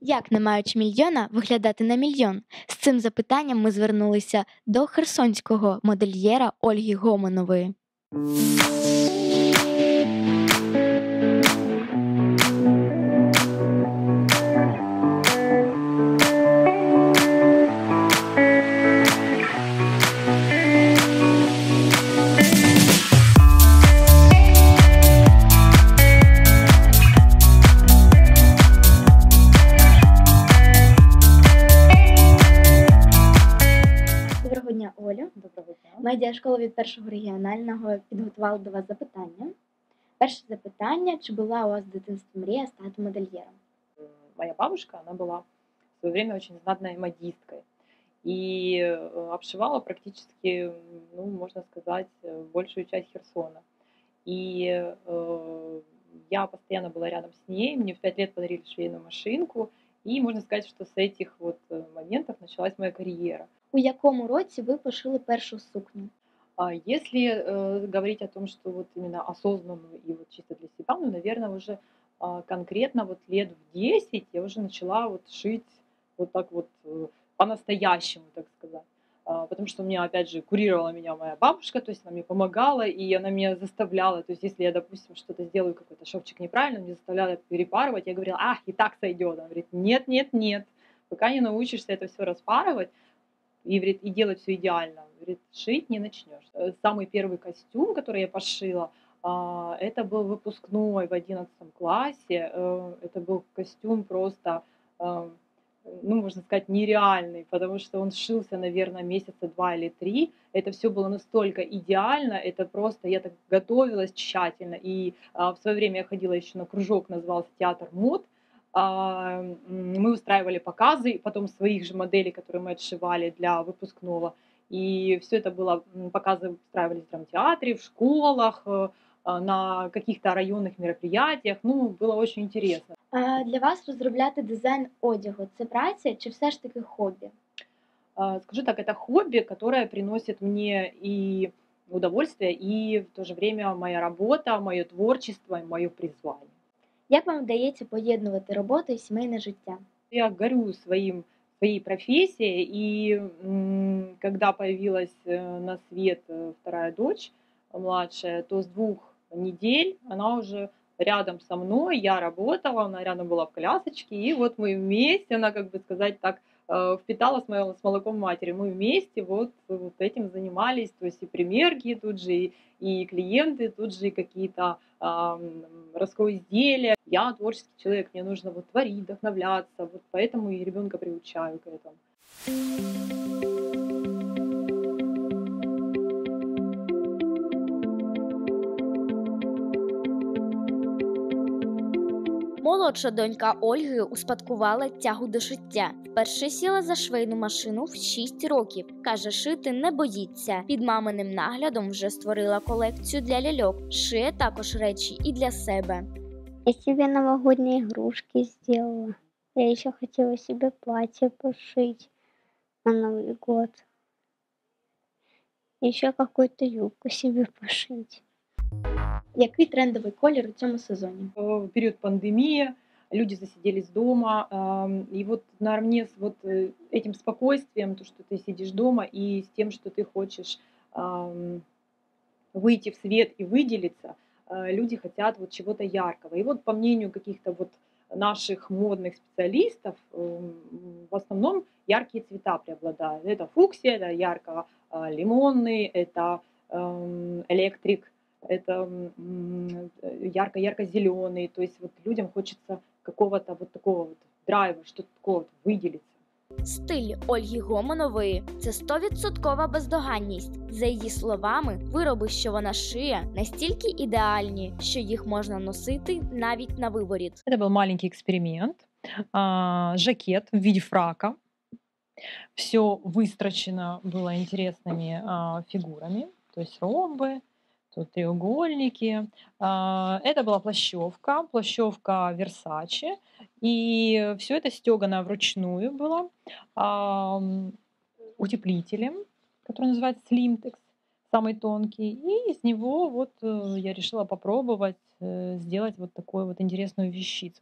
Як, не маючи мільйона, виглядати на мільйон? З цим запитанням ми звернулися до херсонського модельєра Ольги Гомонової. Медіашкола від першого регіонального підготувала до вас запитання. Перше запитання: чи була у вас в дитинстві мрія стати модельєром? М, Моя бабушка, она была в свое время очень знатной модисткой и э, обшивала практически, м, ну, можно сказать, э, большую часть Херсона. И э, я постоянно была рядом с ней, мне в пять лет подарили швейную машинку, и можно сказать, что с этих вот э, моментов началась моя карьера. У якому році ви пошили першу сукню? А если э, говорить о том, что вот именно осознанную и вот чисто для себя, ну, наверное, уже а, конкретно вот лет в 10 я уже начала вот шить вот так вот э, по-настоящему, так сказать. А, Потому что у меня, опять же, курировала меня моя бабушка, то есть она мне помогала, и она меня заставляла. То есть если я, допустим, что-то сделаю, какой-то шовчик неправильно, мне заставляла перепарывать, я говорила, ах, и так сойдет. Она говорит, нет, нет, нет, пока не научишься это все распарывать, и, говорит, и делать все идеально. Говорит, шить не начнешь. Э, Самый первый костюм, который я пошила, а, это был выпускной в 11 классе. Э, Это был костюм просто, а, ну, можно сказать, нереальный, потому что он шился, наверное, месяца два или три. Это все было настолько идеально, это просто, я так готовилась тщательно. И а, в свое время я ходила еще на кружок, назывался «Театр мод», а, мы устраивали показы, потом своих же моделей, которые мы отшивали для выпускного. И все это было, показы устраивались в драмтеатре, в школах, э, на каких-то районных мероприятиях. Ну, было очень интересно. А для вас розробляти дизайн одягу це праця чи все ж таки хобі? А, Скажу так, это хобби, которое приносит мне и удовольствие, и в то же время моя работа, мое творчество, мое призвание. Як вам вдається поєднувати роботу і сімейне життя? Я горю своим, своей профессией, и м, когда появилась э, на свет э, вторая дочь, младшая, то с двух недель она уже рядом со мной, я работала, она рядом была в колясочке, и вот мы вместе, она, как бы сказать так, э, впиталась моё- с молоком матери. Мы вместе вот, вот этим занимались, то есть и примерки тут же, и, и клиенты тут же, и какие-то ам, изделия. Я творческий человек, мне нужно вот творить, вдохновляться, вот поэтому и ребенка приучаю к этому. Молодша донька Ольги успадкувала тягу до шиття. Вперше сіла за швейну машину в 6 років. Каже, шити не боїться. Під маминим наглядом вже створила колекцію для ляльок. Шиє також речі і для себе. Я себе новогодние игрушки сделала. Я еще хотела себе платье пошить на Новый год. Еще какую-то юбку себе пошить. Який трендовий колір у цьому сезоні? Э, В период пандемии люди засиделись дома, и вот наравне с вот э, этим спокойствием, то, что ты сидишь дома, и с тем, что ты хочешь выйти в свет и выделиться, э, люди хотят вот чего-то яркого. И вот по мнению каких-то вот наших модных специалистов, эм, в основном яркие цвета преобладают. Это фуксия, это ярко-лимонный, это эм, электрик, это м, э, ярко-ярко-зеленый. То есть вот людям хочется какого-то вот такого вот драйва, что-то такого вот выделиться. Стиль Ольги Гомонової це 100% бездоганність. За її словами, вироби, що вона шиє, настільки ідеальні, що їх можна носити навіть на виворіт. Это был маленький эксперимент. А, Жакет в виде фрака. Все выстрочено было интересными а, фигурами, то есть ромбы, тут треугольники. А, Это была плащевка, плащевка Versace. И все это стегано вручную было ам, утеплителем, который называется Slimtex. самый тонкий. И из него вот э, я решила попробовать э, сделать вот такую вот интересную вещицу.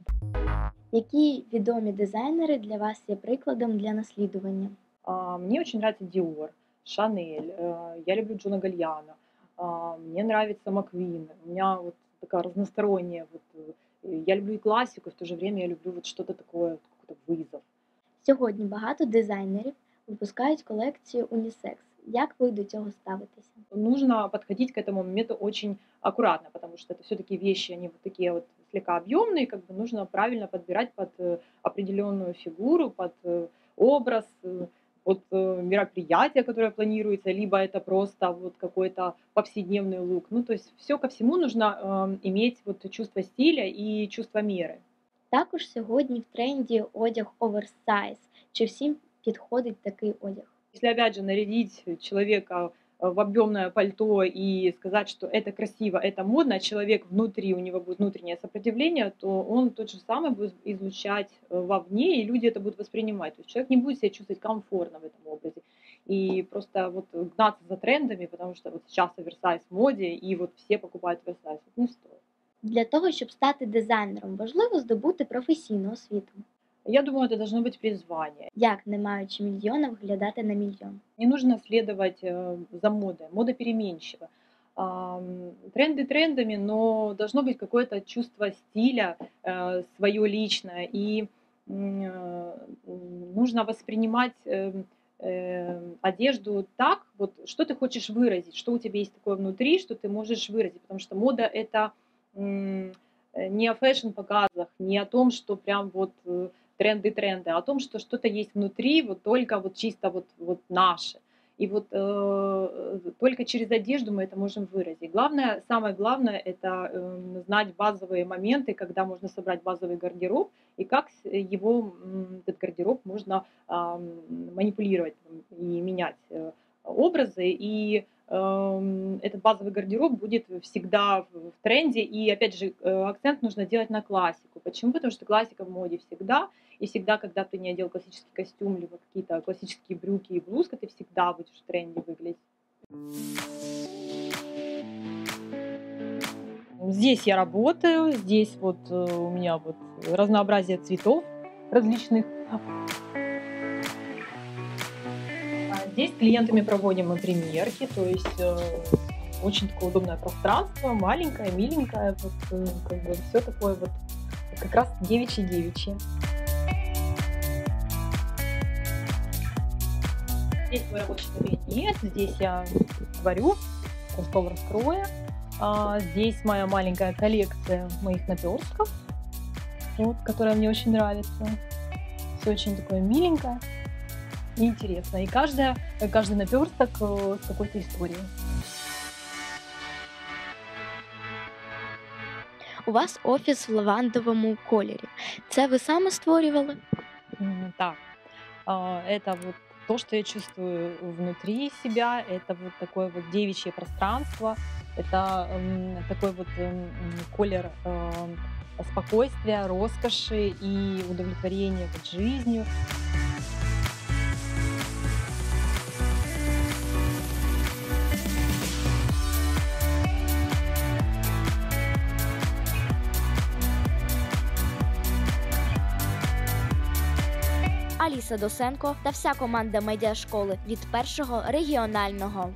Які відомі дизайнери для вас є прикладом для наслідування? А, Мне очень нравится Dior, Шанель, э, я люблю Джона Гальяна, а, мне нравится Маквин. У меня вот такая разносторонняя. Вот, э, я люблю и классику, в то же время я люблю вот что-то такое, какой-то вызов. Сьогодні багато дизайнерів випускають колекцію унісекс. Як ви до цього ставитеся? Нужно подходить к этому моменту очень аккуратно, потому что это все-таки вещи, они вот такие вот слегка объемные, как бы нужно правильно подбирать под э, определенную фигуру, под э, образ, э, под э, мероприятие, которое планируется, либо это просто вот какой-то повседневный лук. Ну, то есть все ко всему нужно э, иметь вот чувство стиля и чувство меры. Також сьогодні в тренді одяг оверсайз. Чи всім підходить такий одяг? Если опять же нарядить человека э, в объемное пальто и сказать, что это красиво, это модно, а человек внутри, у него будет внутреннее сопротивление, то он тот же самый будет излучать э, вовне, и люди это будут воспринимать. То есть человек не будет себя чувствовать комфортно в этом образе. И просто вот гнаться за трендами, потому что вот сейчас оверсайз в моде, и вот все покупают оверсайз, это не стоит. Для того, щоб стати дизайнером, важливо здобути професійну освіту. Я думаю, это должно быть призвание. Як, не маючи мільйона, виглядати на мільйон? Не нужно следовать э, за модой. Мода переменчива. Тренды трендами, но должно быть какое-то чувство стиля э, свое личное. И э, нужно воспринимать одежду так, вот что ты хочешь выразить, что у тебя есть такое внутри, что ты можешь выразить. Потому что мода это не о фэшн-показах, не о том, что прям вот э, тренды тренды, а о том, что что-то есть внутри, вот только вот чисто вот, вот наше. И вот э, только через одежду мы это можем выразить. Главное, самое главное, это э, знать базовые моменты, когда можно собрать базовый гардероб и как его этот гардероб можно ам, манипулировать и менять э, образы. И эм, этот базовый гардероб будет всегда в в тренде. И опять же, э, акцент нужно делать на классику. Почему? Потому что классика в моде всегда. И всегда, когда ты не одел классический костюм, либо какие-то классические брюки и блузка, ты всегда будешь в тренде выглядеть. Здесь я работаю, здесь вот э, у меня вот разнообразие цветов различных. А Здесь клиентами проводим мы примерки, то есть э, очень такое удобное пространство, маленькое, миленькое, вот э, как бы все такое вот как раз девичье-девичье. Здесь мой рабочий кабинет, здесь я творю, стол раскроя. А, здесь моя маленькая коллекция моих наперстков, вот, которая мне очень нравится. Все очень такое миленькое и интересно. И каждая, каждый наперсток э, с какой-то историей. У вас офіс в лавандовому кольорі. Це ви саме створювали? Так, А, это вот то, что я чувствую внутри себя, это вот такое вот девичье пространство, это м, такой вот м, колер э, спокойствия, роскоши и удовлетворения вот жизнью. Аліса Досенко та вся команда медіашколи від першого регіонального.